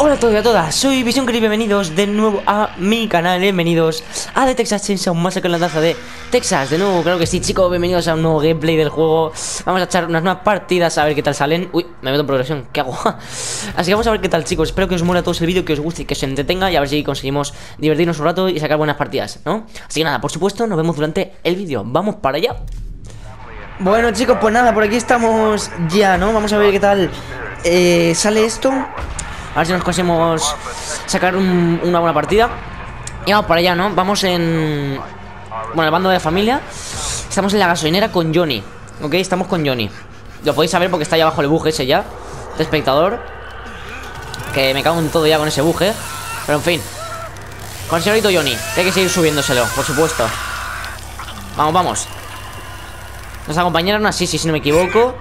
Hola a todos y a todas, soy Visión Gris, bienvenidos de nuevo a mi canal, bienvenidos a The Texas Chainsaw Massacre en la taza de Texas De nuevo, claro que sí chicos, bienvenidos a un nuevo gameplay del juego Vamos a echar unas nuevas partidas a ver qué tal salen Uy, me meto en progresión, ¿qué hago? Así que vamos a ver qué tal chicos, espero que os mola todo el vídeo, que os guste y que os entretenga Y a ver si conseguimos divertirnos un rato y sacar buenas partidas, ¿no? Así que nada, por supuesto, nos vemos durante el vídeo, vamos para allá bueno chicos, pues nada, por aquí estamos ya, ¿no? Vamos a ver qué tal eh, sale esto a ver si nos conseguimos sacar una buena partida. Y vamos para allá, ¿no? Vamos en... Bueno, el bando de familia. Estamos en la gasolinera con Johnny. ¿Ok? Estamos con Johnny. Lo podéis saber porque está ahí abajo el buje ese ya. De espectador. Que me cago en todo ya con ese buje. Pero en fin. Con el señorito Johnny. hay que seguir subiéndoselo, por supuesto. Vamos, vamos. Nos acompañaron así, si no me equivoco.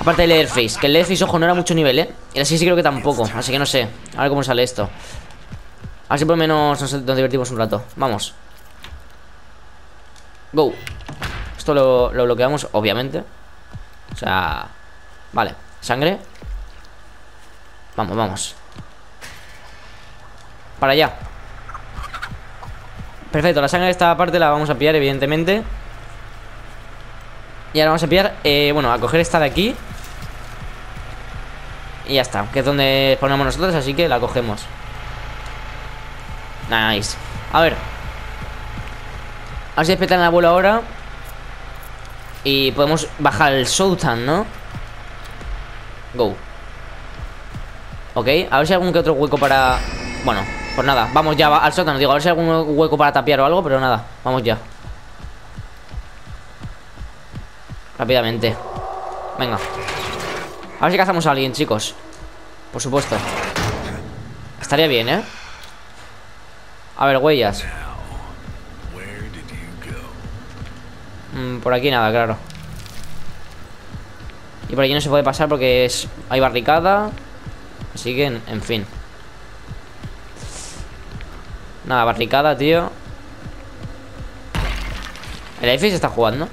Aparte del Leatherface Que el Leatherface, ojo, no era mucho nivel, ¿eh? Y así sí creo que tampoco Así que no sé A ver cómo sale esto. A ver si por lo menos nos, divertimos un rato. Vamos. Go. Esto lo, lo bloqueamos, obviamente. O sea... Vale. Sangre. Vamos, vamos. Para allá. Perfecto, la sangre de esta parte la vamos a pillar, evidentemente y ahora vamos a pillar, eh, bueno, a coger esta de aquí. Y ya está, que es donde ponemos nosotros, así que la cogemos. Nice. A ver. A ver si despetan el abuelo ahora. Y podemos bajar el Sultan, ¿no? Go. Ok, a ver si hay algún que otro hueco para... Bueno, pues nada, vamos ya al sótano Digo, a ver si hay algún hueco para tapiar o algo Pero nada, vamos ya Rápidamente. Venga. A ver si cazamos a alguien, chicos. Por supuesto. Estaría bien, ¿eh? A ver, huellas. Mm, Por aquí nada, claro. Y por aquí no se puede pasar porque es hay barricada. Así que, en, fin. Nada, barricada, tío. El se está jugando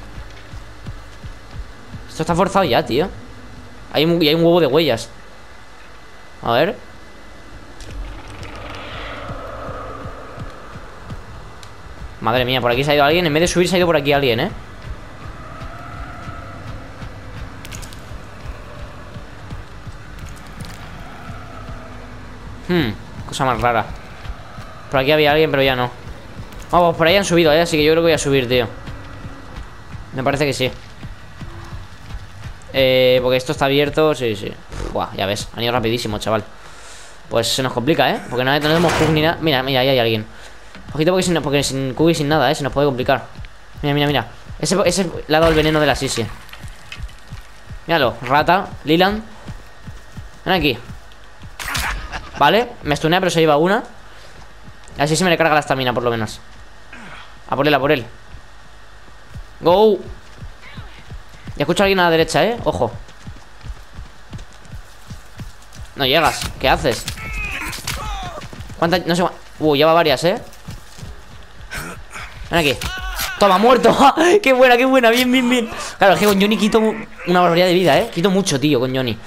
esto está forzado ya, tío. Hay un, hay un huevo de huellas. A ver. Madre mía, por aquí se ha ido alguien. En vez de subir se ha ido por aquí alguien, ¿eh? Hmm, cosa más rara. Por aquí había alguien, pero ya no. Vamos, por ahí han subido, ¿eh? Así que yo creo que voy a subir, tío. Me parece que sí eh, porque esto está abierto, sí, sí. Buah, ya ves, han ido rapidísimo, chaval. Pues se nos complica, ¿eh? Porque no tenemos Q ni nada. Mira, mira, ahí hay alguien. Ojito porque sin, porque sin Q y sin nada, ¿eh? Se nos puede complicar. Mira, mira, mira. Ese, ese le ha dado el veneno de la Sisi. Míralo, rata, Lilan. Ven aquí. Vale, me stunea pero se lleva una. Así se me le carga la estamina por lo menos. A por él, a por él. Go ya escucho a alguien a la derecha, ¿eh? Ojo. No llegas. ¿Qué haces? ¿Cuántas? No sé Uh, lleva varias, ¿eh? Ven aquí. Toma, muerto. ¡Qué buena, qué buena! Bien, bien, bien. Claro, es que con Johnny quito una barbaridad de vida, ¿eh? Quito mucho, tío, con Johnny.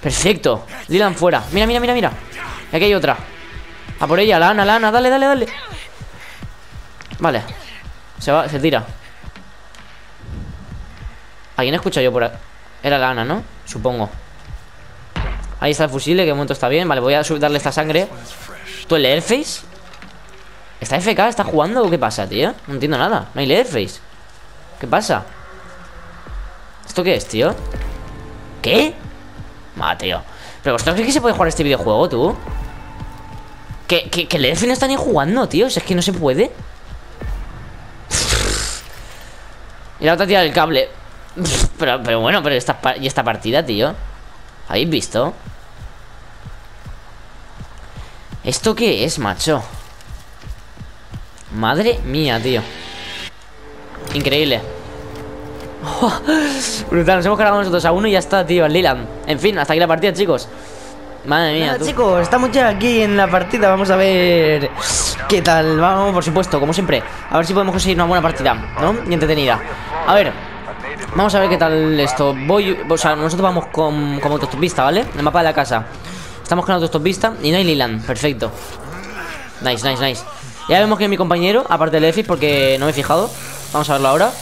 Perfecto. Lilan fuera. Mira, mira, mira, mira. Y aquí hay otra. A por ella, la Ana, la Ana Dale, dale, dale. Vale. Se va, se tira ¿Alguien escucha yo por ahí? Era la Ana, ¿no? Supongo Ahí está el fusil, que momento está bien Vale, voy a darle esta sangre ¿Tú el Leatherface? ¿Está FK? ¿Está jugando o qué pasa, tío? No entiendo nada No hay Leatherface ¿Qué pasa? ¿Esto qué es, tío? ¿Qué? Ma, tío ¿Pero vosotros creéis que se puede jugar este videojuego, tú? ¿Que, que, que Leatherface no está ni jugando, tío? es que no se puede Y la otra tira el cable pero, pero bueno, pero esta, y esta partida, tío. ¿Habéis visto? ¿Esto qué es, macho? Madre mía, tío. Increíble. Brutal, nos hemos cargado nosotros a uno y ya está, tío, el Lilan En fin, hasta aquí la partida, chicos. Madre mía, chicos, estamos ya aquí en la partida. Vamos a ver qué tal. Vamos, por supuesto, como siempre A ver si podemos conseguir una buena partida, ¿no? Y entretenida. A ver, Vamos a ver qué tal esto Voy, o sea, nosotros vamos con, como autostopista, ¿vale? El mapa de la casa Estamos con autostopista y no hay Lilan. Perfecto. Nice, nice, nice. Ya vemos que mi compañero, aparte del Efis, porque no me he fijado. Vamos a verlo ahora.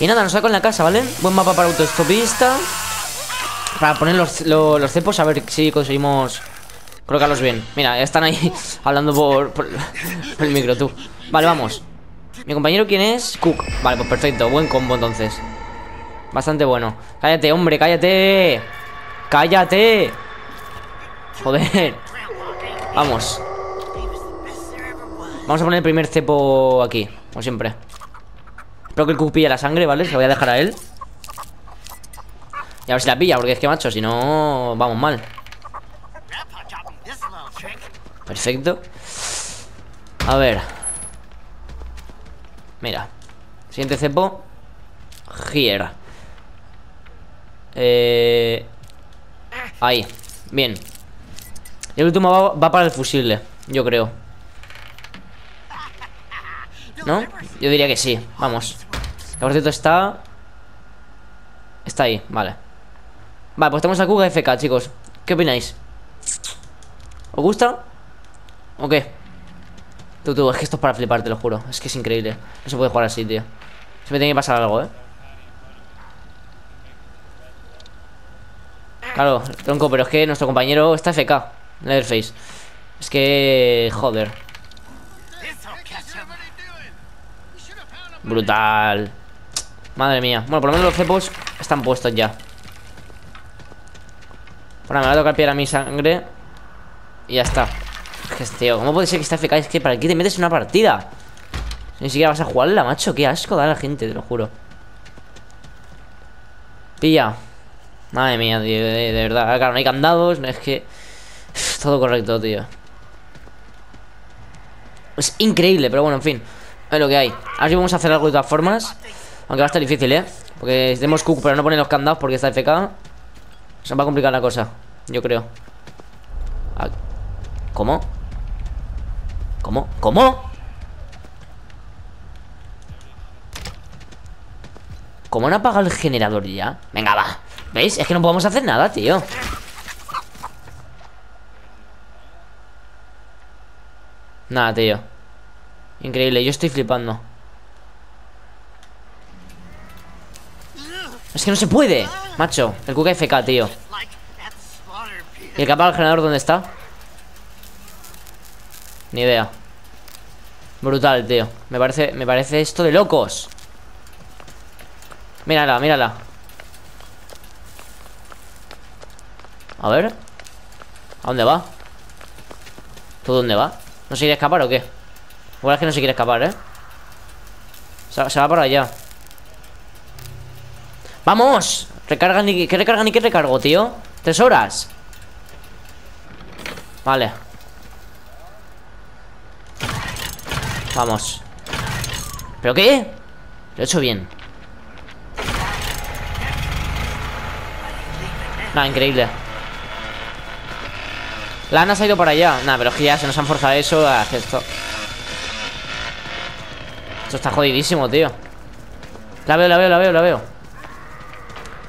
Y nada, nos saco en la casa, ¿vale? Buen mapa para autostopista. Para poner los, los, cepos, a ver si conseguimos colocarlos bien. Mira, están ahí hablando por, por, el micro, tú. Vale, vamos. ¿Mi compañero quién es? Cook. Vale, pues perfecto. Buen combo entonces. Bastante bueno. Cállate, hombre, cállate. Cállate. Joder. Vamos. Vamos a poner el primer cepo aquí, como siempre. Espero que el Cook pille la sangre, ¿vale? Se lo voy a dejar a él. Y a ver si la pilla, porque es que, macho, si no, vamos mal. Perfecto. A ver. Mira. Siguiente cepo. Here. Eh... Ahí. Bien. Y el último va, para el fusible, yo creo. ¿No? Yo diría que sí, vamos El por está... Está ahí, vale Vale, pues tenemos a Kuga FK, chicos ¿Qué opináis? ¿Os gusta? ¿O qué? Tú, tú, es que esto es para flipar, te lo juro Es que es increíble No se puede jugar así, tío Se me tiene que pasar algo, ¿eh? Claro, tronco, pero es que nuestro compañero está FK Leatherface. Es que... Joder. Brutal. Madre mía. Bueno, por lo menos los cepos están puestos ya. Bueno, me va a tocar pillar a mi sangre. Y ya está. Es que, tío, ¿cómo puede ser que esté FK? Es que ¿para qué te metes una partida? Ni siquiera vas a jugarla, macho. Qué asco da la gente, te lo juro. Pilla Madre mía, tío, de, verdad Claro, no hay candados, es que Todo correcto, tío Es increíble, pero bueno, en fin es lo que hay. Ahora sí vamos a hacer algo de todas formas. Aunque va a estar difícil, ¿eh? Porque tenemos cook, pero no pone los candados porque está FK. Se va a complicar la cosa, yo creo. Ah, ¿Cómo? ¿Cómo? ¿Cómo? ¿Cómo no apaga el generador ya? Venga, va ¿Veis? Es que no podemos hacer nada, tío. Nada, tío. Increíble, yo estoy flipando. Es que no se puede Macho, el Cook FK, tío. ¿Y el capa del generador dónde está? Ni idea. Brutal, tío. Me parece, me parece esto de locos. Mírala, mírala A ver ¿A dónde va? ¿Tú dónde va? ¿No se quiere escapar o qué? Igual es que no se quiere escapar, ¿eh? Se, va por allá ¡Vamos! Recarga ni... ¿Qué recarga ni qué recargo, tío? ¿Tres horas? Vale Vamos ¿Pero qué? Lo he hecho bien Nada, increíble La Ana se ha ido por allá. Nada, pero ya se nos han forzado eso a esto. Esto está jodidísimo, tío. La veo, la veo, la veo, la veo.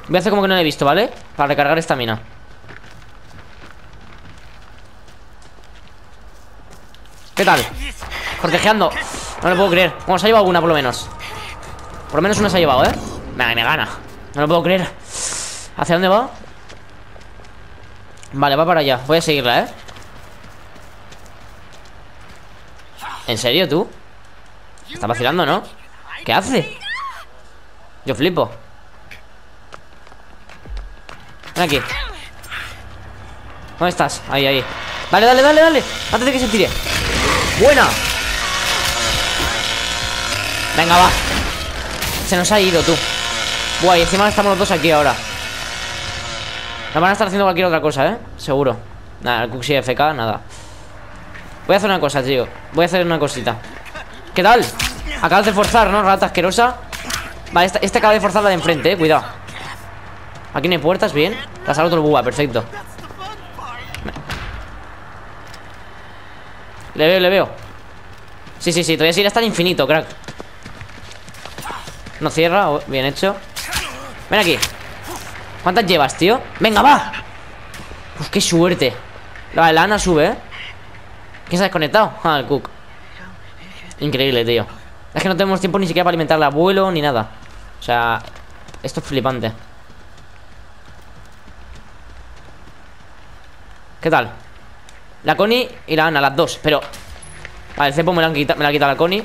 Voy a hacer como que no la he visto, ¿vale? Para recargar esta mina. ¿Qué tal? Cortejeando No lo puedo creer. Bueno, se ha llevado una por lo menos. Por lo menos una se ha llevado, ¿eh? Me, me gana. No lo puedo creer. ¿Hacia dónde va? Vale, va para allá. Voy a seguirla, ¿eh? ¿En serio, tú? Está vacilando, ¿no? ¿Qué hace? Yo flipo Ven aquí ¿Dónde estás? Ahí, ahí Dale, dale, dale, dale Antes de que se tire ¡Buena! Venga, va Se nos ha ido, tú Buah, y encima estamos los dos aquí ahora Nos van a estar haciendo cualquier otra cosa, ¿eh? Seguro Nada, el Cuxi FK, nada Voy a hacer una cosa, tío Voy a hacer una cosita. ¿Qué tal? Acabas de forzar, ¿no? Rata asquerosa. Vale, este, acaba de forzar la de enfrente, eh Cuidado. Aquí no hay puertas, bien. La sala otro búa, perfecto. Le veo, le veo. Sí, sí, sí, todavía sigue hasta el infinito, crack. No cierra, oh, bien hecho. Ven aquí. ¿Cuántas llevas, tío? Venga, va. Uf, qué suerte. La, la sube, ¿eh? ¿Quién se ha desconectado? Ah, el Cook. Increíble, tío. Es que no tenemos tiempo ni siquiera para alimentar al abuelo ni nada. O sea, esto es flipante. ¿Qué tal? La Connie y la Ana, las dos Pero... Vale, el cepo me la, han quitado, me la ha quitado la Connie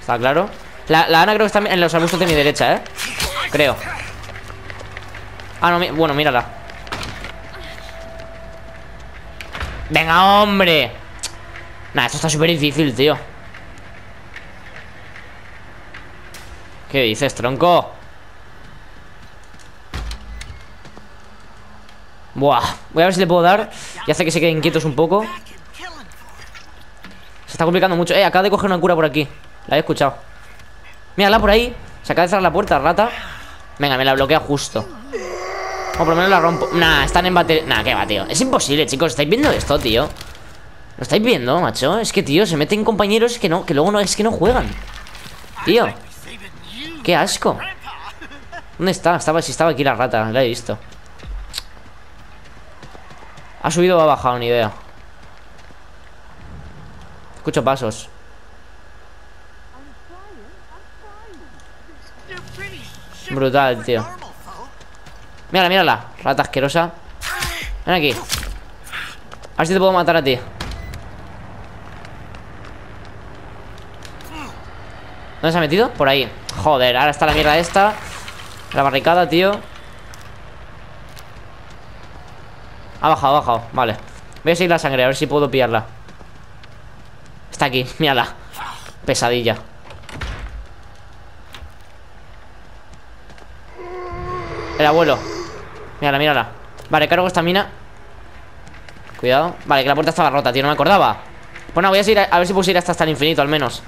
Está claro la, Ana creo que está en los arbustos de mi derecha, ¿eh? Creo Ah, no, bueno, mírala Venga, hombre Nah, esto está súper difícil, tío. ¿Qué dices, tronco? Buah, voy a ver si le puedo dar. Y hace que se queden quietos un poco. Se está complicando mucho. Eh, acaba de coger una cura por aquí. La he escuchado. Mírala por ahí. Se acaba de cerrar la puerta, rata. Venga, me la bloquea justo. O por lo menos la rompo. Nah, están en batería Nah, qué va, tío. Es imposible, chicos. ¿Estáis viendo esto, tío? ¿Lo estáis viendo, macho? Es que, tío, se meten compañeros que no Que luego no, es que no juegan. Tío Qué asco. ¿Dónde está? Estaba, si estaba aquí la rata La he visto. ¿Ha subido o ha bajado? Ni idea. Escucho pasos. Brutal, tío. Mírala, mírala Rata asquerosa. Ven aquí. A ver si te puedo matar a ti ¿Dónde se ha metido? Por ahí. Joder, ahora está la mierda esta. La barricada, tío. Ha bajado, ha bajado, vale. Voy a seguir la sangre, a ver si puedo pillarla. Está aquí, mírala. Pesadilla. El abuelo. Mírala, mírala. Vale, cargo esta mina. Cuidado. Vale, que la puerta estaba rota, tío, no me acordaba. Bueno, voy a, seguir a, ver si puedo ir hasta, hasta el infinito, al menos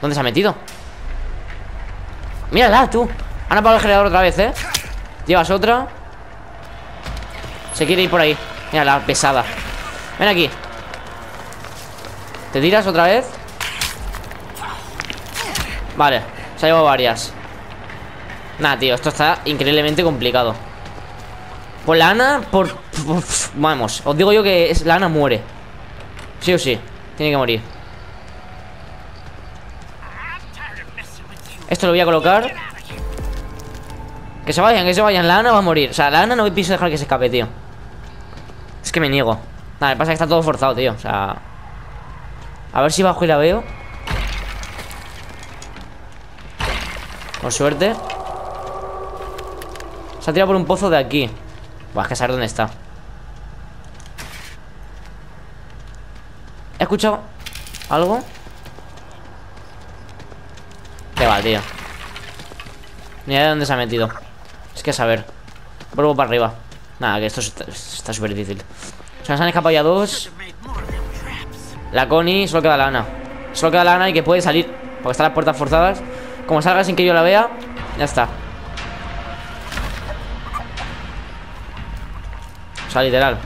¿Dónde se ha metido? Mírala, tú. Han apagado el generador otra vez, ¿eh? Llevas otra. Se quiere ir por ahí. Mira la pesada. Ven aquí. ¿Te tiras otra vez? Vale Se ha llevado varias. Nada, tío Esto está increíblemente complicado. Por la Ana Por... Vamos Os digo yo que es, la Ana muere. Sí o sí Tiene que morir Esto lo voy a colocar que se vayan, que se vayan. La Ana va a morir. O sea, la Ana no pienso dejar que se escape, tío. Es que me niego. Nada, pasa que está todo forzado, tío. O sea. A ver si bajo y la veo. Con suerte. Se ha tirado por un pozo de aquí. Buah, es que saber dónde está. ¿He escuchado algo? ¿Qué va, tío? Ni de dónde se ha metido. Es que a saber. Vuelvo para arriba. Nada, que esto está súper difícil. Se nos han escapado ya dos. La Connie, solo queda la Ana. Solo queda la y que puede salir Porque están las puertas forzadas. Como salga sin que yo la vea Ya está. O sea, literal.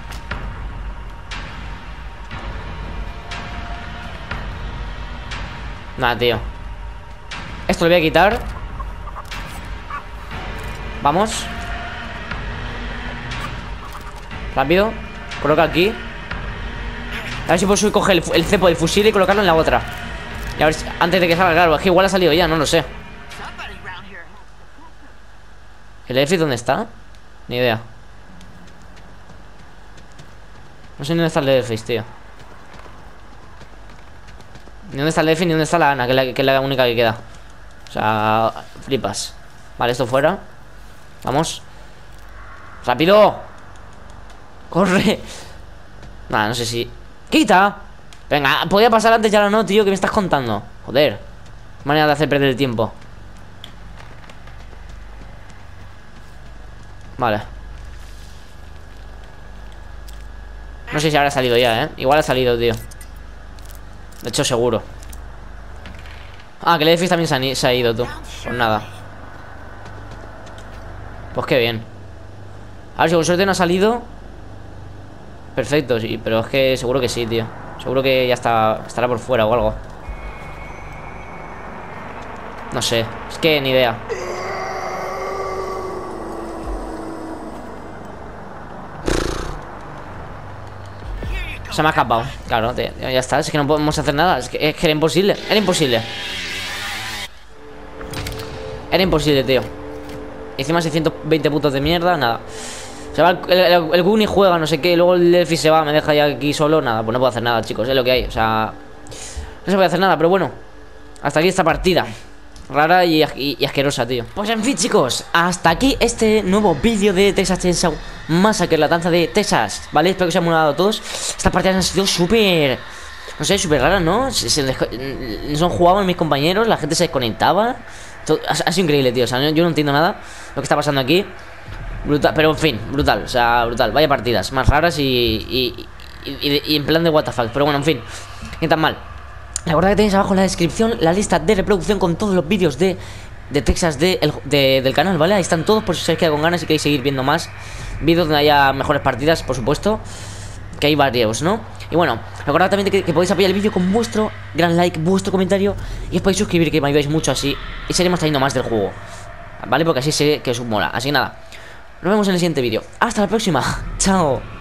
Nada, tío Esto lo voy a quitar. Vamos. Rápido. Coloca aquí. A ver si puedo coger el, cepo del fusil y colocarlo en la otra. Y a ver si, antes de que salga, claro Es que igual ha salido ya, no lo sé. ¿El F dónde está? Ni idea. No sé ni dónde está el Leatherface, tío. Ni dónde está el F ni dónde está la Ana que es la única que queda O sea, flipas Vale, esto fuera Vamos ¡Rápido! ¡Corre! Nada, no sé si... ¡Quita! Venga, podía pasar antes, ya ahora no, tío ¿Qué me estás contando? Joder Manera de hacer perder el tiempo Vale No sé si habrá salido ya, ¿eh? Igual ha salido, tío De hecho, seguro Ah, que Leatherface también se ha, ido, tú. Pues nada. Pues qué bien. A ver, si con suerte no ha salido. Perfecto, sí Pero es que seguro que sí, tío. Seguro que ya está estará por fuera o algo. No sé, es que ni idea. Se me ha escapado Claro, ya está, es que no podemos hacer nada Es que, es que era imposible, era imposible. Era imposible, tío. Encima 620 puntos de mierda, nada. Se va el, el, el Guni juega, no sé qué, luego el Delphi se va, me deja ya aquí solo, nada, pues no puedo hacer nada, chicos, es lo que hay, o sea... No se puede hacer nada, pero bueno, hasta aquí esta partida. Rara y, asquerosa, tío Pues en fin, chicos, hasta aquí este nuevo vídeo de Texas Chainsaw Massacre, la danza de Texas ¿Vale? Espero que os haya molado a todos Estas partidas han sido súper... No sé, súper raras, ¿no? Se, se, jugaban mis compañeros, la gente se desconectaba todo, ha, sido increíble, tío O sea, yo no entiendo nada lo que está pasando aquí Brutal, pero en fin, brutal, o sea, brutal Vaya partidas, más raras y, y, en plan de fuck Pero bueno, en fin, ni tan mal Recordad que tenéis abajo en la descripción la lista de reproducción con todos los vídeos de, de Texas de, el, de, del canal, ¿vale? Ahí están todos por si os queda con ganas y queréis seguir viendo más vídeos donde haya mejores partidas, por supuesto. Que hay varios, ¿no? Y bueno, recordad también que, podéis apoyar el vídeo con vuestro gran like, vuestro comentario y os podéis suscribir, que me ayudáis mucho así. Y seguiremos trayendo más del juego, ¿vale? Porque así sé que os mola. Así que nada, nos vemos en el siguiente vídeo. Hasta la próxima. Chao.